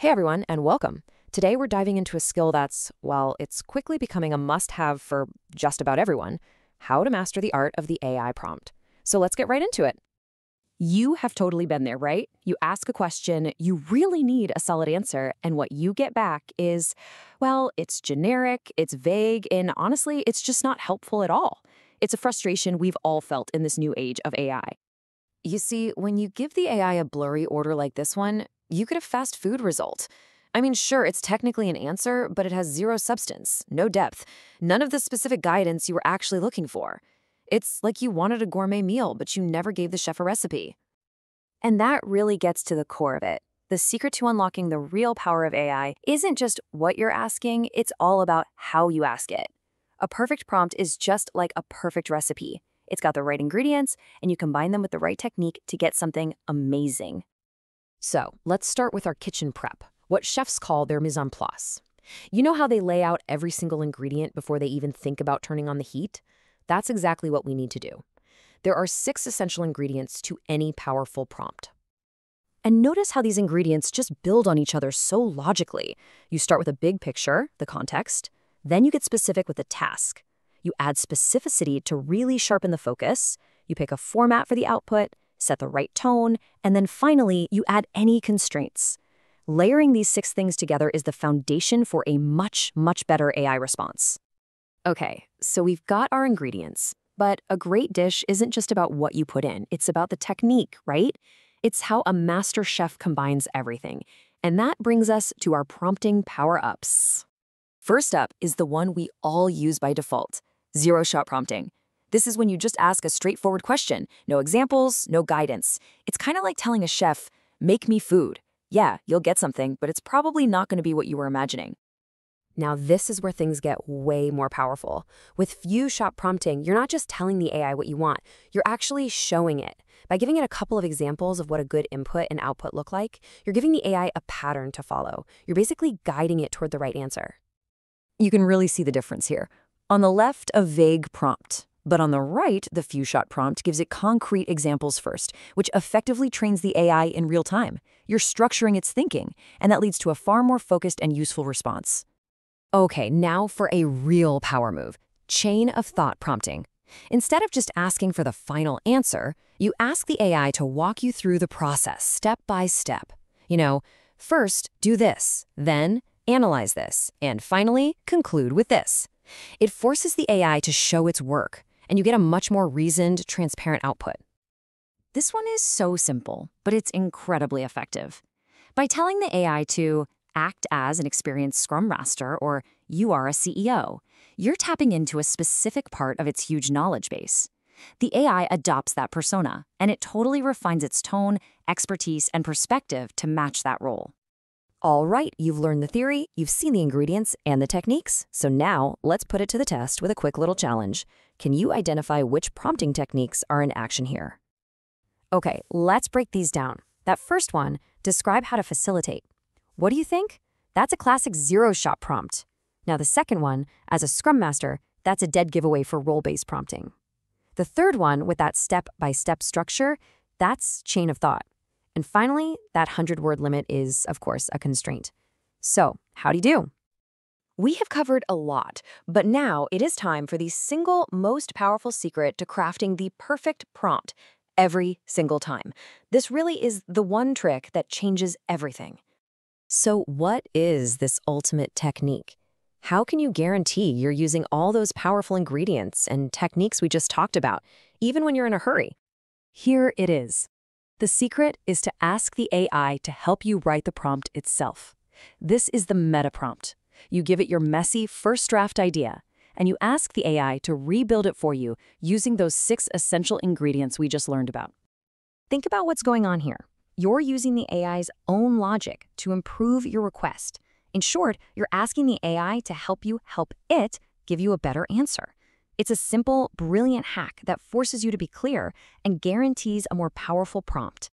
Hey everyone, and welcome. Today we're diving into a skill that's, well, it's quickly becoming a must have for just about everyone how to master the art of the AI prompt. So let's get right into it. You have totally been there, right? You ask a question, you really need a solid answer, and what you get back is, well, it's generic, it's vague, and honestly, it's just not helpful at all. It's a frustration we've all felt in this new age of AI. You see, when you give the AI a blurry order like this one, you get a fast food result. I mean, sure, it's technically an answer, but it has zero substance, no depth, none of the specific guidance you were actually looking for. It's like you wanted a gourmet meal, but you never gave the chef a recipe. And that really gets to the core of it. The secret to unlocking the real power of AI isn't just what you're asking, it's all about how you ask it. A perfect prompt is just like a perfect recipe. It's got the right ingredients, and you combine them with the right technique to get something amazing. So let's start with our kitchen prep, what chefs call their mise en place. You know how they lay out every single ingredient before they even think about turning on the heat? That's exactly what we need to do. There are six essential ingredients to any powerful prompt. And notice how these ingredients just build on each other so logically. You start with a big picture, the context, then you get specific with the task. You add specificity to really sharpen the focus, you pick a format for the output, set the right tone, and then finally, you add any constraints. Layering these six things together is the foundation for a much, much better AI response. Okay, so we've got our ingredients, but a great dish isn't just about what you put in, it's about the technique, right? It's how a master chef combines everything. And that brings us to our prompting power-ups. First up is the one we all use by default, zero-shot prompting. This is when you just ask a straightforward question. No examples, no guidance. It's kind of like telling a chef, make me food. Yeah, you'll get something, but it's probably not going to be what you were imagining. Now, this is where things get way more powerful. With few shot prompting, you're not just telling the AI what you want, you're actually showing it. By giving it a couple of examples of what a good input and output look like, you're giving the AI a pattern to follow. You're basically guiding it toward the right answer. You can really see the difference here. On the left, a vague prompt. But on the right, the few-shot prompt gives it concrete examples first, which effectively trains the AI in real time. You're structuring its thinking, and that leads to a far more focused and useful response. Okay, now for a real power move, chain of thought prompting. Instead of just asking for the final answer, you ask the AI to walk you through the process step by step. You know, first do this, then analyze this, and finally conclude with this. It forces the AI to show its work, and you get a much more reasoned, transparent output. This one is so simple, but it's incredibly effective. By telling the AI to act as an experienced Scrum Master or you are a CEO, you're tapping into a specific part of its huge knowledge base. The AI adopts that persona, and it totally refines its tone, expertise, and perspective to match that role. All right, you've learned the theory, you've seen the ingredients and the techniques, so now let's put it to the test with a quick little challenge. Can you identify which prompting techniques are in action here? Okay, let's break these down. That first one, describe how to facilitate. What do you think? That's a classic zero-shot prompt. Now the second one, as a Scrum Master, that's a dead giveaway for role-based prompting. The third one, with that step-by-step -step structure, that's chain of thought. And finally, that 100-word limit is, of course, a constraint. So, how do you do? We have covered a lot, but now it is time for the single most powerful secret to crafting the perfect prompt every single time. This really is the one trick that changes everything. So what is this ultimate technique? How can you guarantee you're using all those powerful ingredients and techniques we just talked about, even when you're in a hurry? Here it is. The secret is to ask the AI to help you write the prompt itself. This is the meta prompt. You give it your messy first draft idea, and you ask the AI to rebuild it for you using those six essential ingredients we just learned about. Think about what's going on here. You're using the AI's own logic to improve your request. In short, you're asking the AI to help you help it give you a better answer. It's a simple, brilliant hack that forces you to be clear and guarantees a more powerful prompt.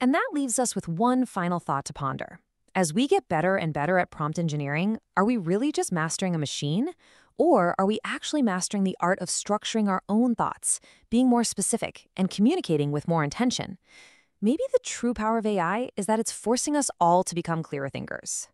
And that leaves us with one final thought to ponder. As we get better and better at prompt engineering, are we really just mastering a machine? Or are we actually mastering the art of structuring our own thoughts, being more specific, and communicating with more intention? Maybe the true power of AI is that it's forcing us all to become clearer thinkers.